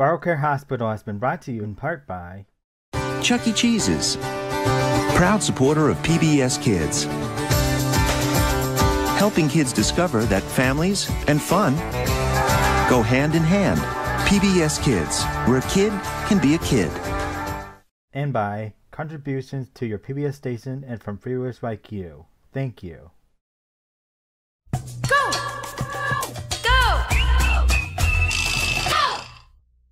Sparklecare Hospital has been brought to you in part by Chuck E. Cheese's, proud supporter of PBS Kids, helping kids discover that families and fun go hand in hand. PBS Kids, where a kid can be a kid. and by contributions to your PBS station and from viewers like you. Thank you.